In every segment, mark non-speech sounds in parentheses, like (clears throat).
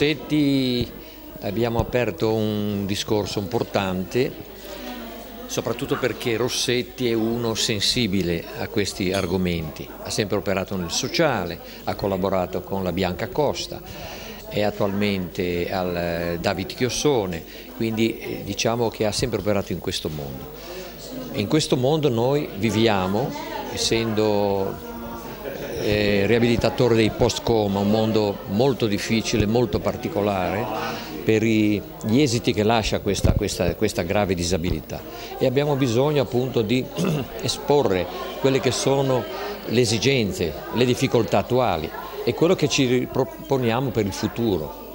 Rossetti abbiamo aperto un discorso importante, soprattutto perché Rossetti è uno sensibile a questi argomenti, ha sempre operato nel sociale, ha collaborato con la Bianca Costa, è attualmente al eh, David Chiossone, quindi eh, diciamo che ha sempre operato in questo mondo. In questo mondo noi viviamo, essendo riabilitatore dei post-coma, un mondo molto difficile, molto particolare per i, gli esiti che lascia questa, questa, questa, grave disabilità e abbiamo bisogno appunto di (clears throat) esporre quelle che sono le esigenze, le difficoltà attuali e quello che ci proponiamo per il futuro.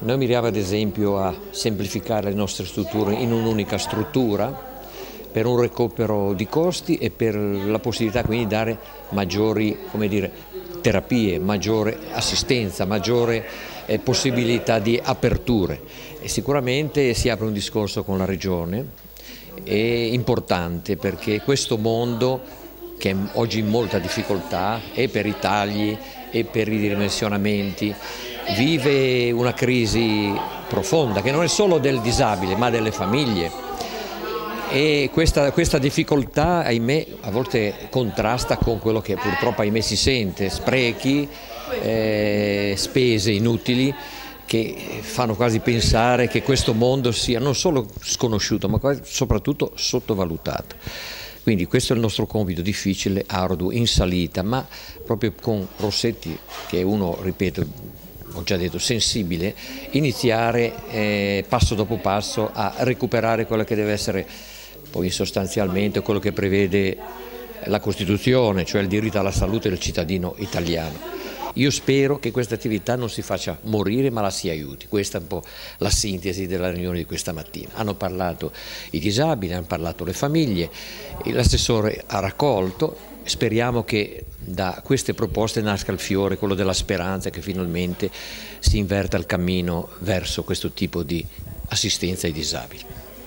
Noi miriamo ad esempio a semplificare le nostre strutture in un'unica struttura, per un recupero di costi e per la possibilità quindi di dare maggiori dire, terapie, maggiore assistenza, maggiore eh, possibilità di aperture. E sicuramente si apre un discorso con la Regione, è importante perché questo mondo che è oggi in molta difficoltà e per i tagli e per i ridimensionamenti vive una crisi profonda che non è solo del disabile ma delle famiglie e questa, questa, difficoltà ahimè a volte contrasta con quello che purtroppo ahimè si sente, sprechi, eh, spese inutili che fanno quasi pensare che questo mondo sia non solo sconosciuto ma soprattutto sottovalutato. Quindi questo è il nostro compito difficile, arduo, in salita, ma proprio con Rossetti, che è uno, ripeto, ho già detto, sensibile, iniziare eh, passo dopo passo a recuperare quello che deve essere poi sostanzialmente quello che prevede la Costituzione, cioè il diritto alla salute del cittadino italiano. Io spero che questa attività non si faccia morire ma la si aiuti, questa è un po' la sintesi della riunione di questa mattina. Hanno parlato i disabili, hanno parlato le famiglie, l'assessore ha raccolto, speriamo che da queste proposte nasca il fiore, quello della speranza che finalmente si inverta il cammino verso questo tipo di assistenza ai disabili.